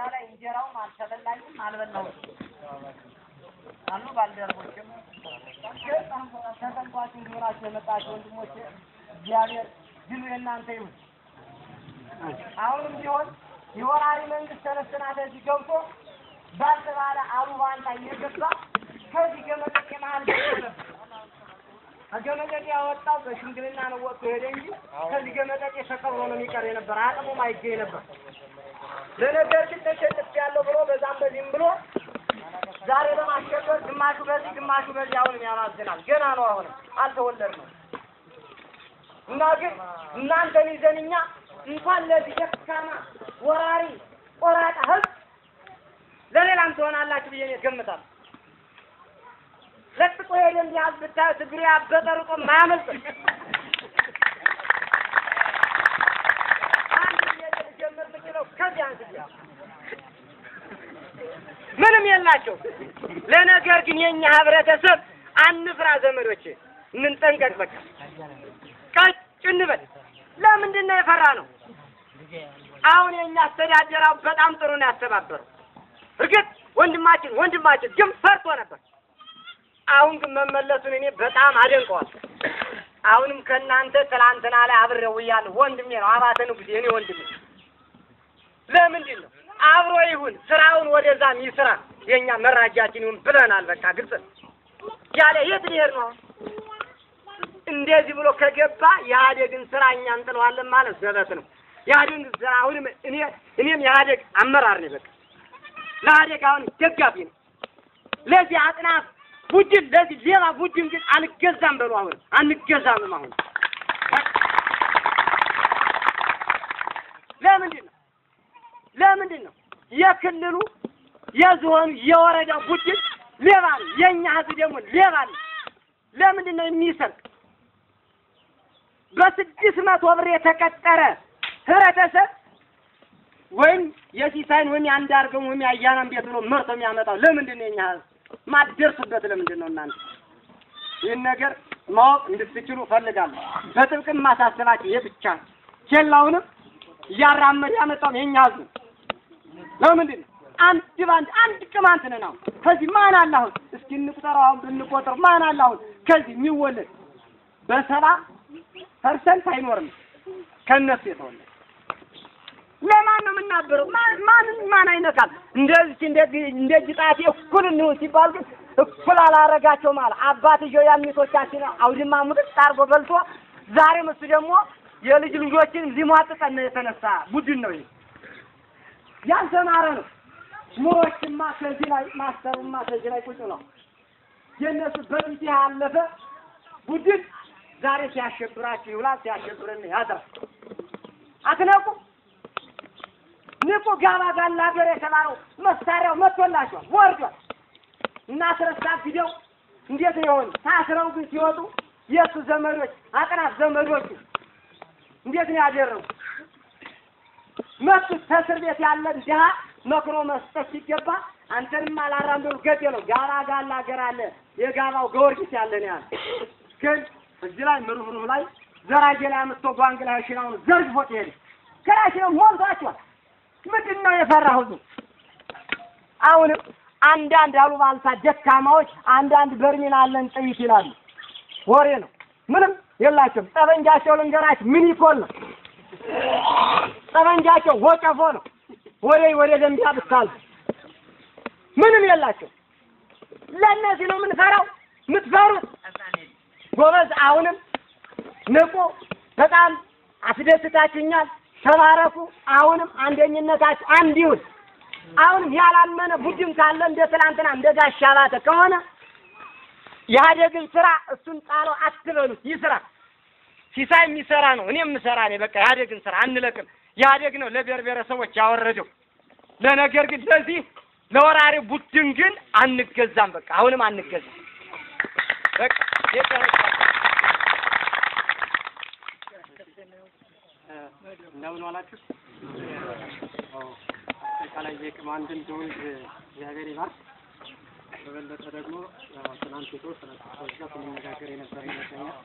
በዚያ ላይ እንጀራውም አልተበላኝም አልበላሁም አሉ ባልደረቦችም ተጠንቋችሁ ሆናችሁ የመጣችሁ ወንድሞች እግዚአብሔር ድሉ የእናንተ ይሁን። አሁንም ቢሆን የወራሪ መንግስት ተነስና ከዚህ ገብቶ ባልተባለ አሉባልታ እየገባ ከዚህ ገመጠጤ መሀል ገብቶ ነበር። ከገመጠጤ ያወጣው በሽምግልና ነው ወጥቶ ሄደ እንጂ ከዚህ ገመጠጤ ተቀብሮ ነው የሚቀር የነበር፣ አቅሙም አይገኝ ነበር። ለነገር ተሸንፍ ያለው ብሎ በዛም በዚህም ብሎ ዛሬ ለማስቸገር ግማሹ በዚህ ግማሹ በዚህ አሁንም ያማዝናል። ገና ነው፣ አሁንም አልተወለድንም እና ግን እናንተን ይዘን እኛ እንኳን ለዚህ ደካማ ወራሪ ቆራጣ ህዝብ ለሌላም ትሆናላችሁ ብዬ እኔ እገምታለሁ። ለጥቆ ሄደ እንዲያዝ ብታዩት እግሩ ያበጠ ማያመልጥ አንድ ጀምር ምችለው ከዚህ አንስያ የላቸው። ለነገር ግን የኛ ህብረተሰብ አንፍራ፣ ዘመዶች እንጠንቀቅ። በቃ ቀጭ እንበል። ለምንድን ነው የፈራ ነው? አሁን የኛ አስተዳደራው በጣም ጥሩ ነው ያስተባበረው። እርግጥ ወንድማችን ወንድማችን ግን ፈርቶ ነበር። አሁን ግን መመለሱን እኔ በጣም አደንቀዋል። አሁንም ከእናንተ ትላንትና ላይ አብሬው እያለሁ ወንድሜ ነው አባተ ንጉሴ የኔ ወንድሜ። ለምንድን ነው አብሮ ይሁን ስራውን ወደዛም ይስራ፣ የኛ መራጃችን ይሁን ብለናል። በቃ ግልጽ ያለ የት ሊሄድ ነው? እንደዚህ ብሎ ከገባ የኢህአዴግን ስራ እኛ እንጥለዋለን ማለት ዘበት ነው። የኢህአዴግን ስራ አሁንም እኔ እኔም የኢህአዴግ አመራር ነኝ። በቃ ለኢህአዴግ አሁን ደጋፊ ነው። ለዚህ አጥናፍ ቡድን ለዚህ ሌባ ቡድን ግን አልገዛም በሉ። አሁን አንገዛምም። አሁን ለምንድን ነው ለምንድን ነው የክልሉ የዞኑ የወረዳው ቡድን ሌባ ነው፣ የእኛ ህዝብ ደግሞ ሌባ ነው። ለምንድን ነው የሚሰርቅ? በስድስት መቶ ብር የተቀጠረ ህብረተሰብ ወይም የሲሳይን ወይም የአንዳርገውን ወይም የአያናን ቤት ብሎ መርቶ የሚያመጣው ለምንድን ነው? የእኛ ህዝብ ማትደርሱበት ለምንድን ነው? እናንተ ይህን ነገር ማወቅ እንድትችሉ እፈልጋለሁ። በጥብቅም ማሳሰባችሁ ይህ ብቻ ኬላውንም እያራመደ ያመጣው የእኛ ህዝብ ለምንድን ነው አንድ ባንድ አንድ ቅማንት ነን። አሁን ከዚህ ማን አለ? አሁን እስኪ እንቁጠረው። አሁን ብንቆጥረው ማን አለ? አሁን ከዚህ የሚወለድ በሰባ ፐርሰንት አይኖርም ከእነሱ የተወለደ ለማን ነው የምናበረው? ማን ማን አይነካል? እንደዚህ እንደዚህ እንደዚህ ጣቴ እኩል እንሁን ሲባል ግን እኩል አላረጋቸው ማለት አባትየው ያሚቶቻችን አውድማ ሙጥጥ አድርጎ በልቶ ዛሬም እሱ ደግሞ የልጅ ልጆችን ሊሟጥጠን የተነሳ ቡድን ነው ይሄ። ያልተማረ ነው። ምሁሮችማ ከዚህ ላይ ማስተሩማ ከዚህ ላይ ቁጭ ነው። የእነሱ በፊት ያለፈ ቡድን ዛሬ ሲያሸብራችሁ ይውላል፣ ሲያሸብርን ያድራል። አትነቁ፣ ንቁ። ጋባ ጋላ ሀገር የተባለው መሳሪያው መጥቶላችኋል፣ ወርዷል። እና ስረሳ ጊዜው እንዴት ነው የሆኑ? ታስረው ግን ሲወጡ የእሱ ዘመዶች አጥናፍ ዘመዶቹ እንዴት ነው ያደረጉ? መጡት ከእስር ቤት ያለን ድሀ መክሮ መስጠት ሲገባ አንተንም አላራምደው ገጤ ነው ጋባ ጋላ ሀገር አለ የጋባው ጊዮርጊስ ያለ ያለ ግን እዚህ ላይ ምሩምሩም ላይ ዘራጌ ላይ አምጥቶ ጓንግ ላይ ሽናውን ዘርግፎት ሄደ። ከራሽ ነው ሞልቷቸዋል። ምንድን ነው የፈራሁት? አሁንም አንዳንድ አሉባልታ ደካማዎች አንዳንድ በርሜል አለን ጥይት ይላሉ። ወሬ ነው፣ ምንም የላቸውም። ጠበንጃቸው ልንገራችሁ ምን ይኮል ነው ጠበንጃቸው ወጨፎ ነው። ወደ ወደ ደንቢያ ብታልፍ ምንም የላቸው። ለእነዚህ ነው የምንፈራው የምትፈሩት ጎበዝ። አሁንም ንቁ። በጣም አስደስታችኛል። ተባረኩ። አሁንም አንደኝነታችሁ አንድ ይሁን። አሁንም ያላመነ ቡድን ካለ እንደ ትናንትና እንደ ጋሻ ባተ ከሆነ የኢህአዴግን ስራ እሱን ጣለው አትበሉት። ይስራ። ሲሳይ የሚሰራ ነው፣ እኔ የምሰራ ነኝ። በቃ ኢህአዴግን ስራ አንለቅም። ኢህአዴግ ነው ለብሔር ብሔረሰቦች ያወረደው። ለነገር ግን ለዚህ ለወራሪ ቡድን ግን አንገዛም። በቃ አሁንም አንገዛም። በቃ እንደምን ዋላችሁ? አጠቃላይ የቅማንትን ትውልድ እግዚአብሔር ይባርክ። በበለጠ ደግሞ ትናንት ጋር ስንነጋገር የነበረ ይመስለኛል።